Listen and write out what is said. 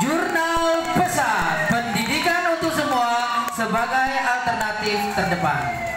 Jurnal Pesan Pendidikan untuk Semua sebagai alternatif terdepan.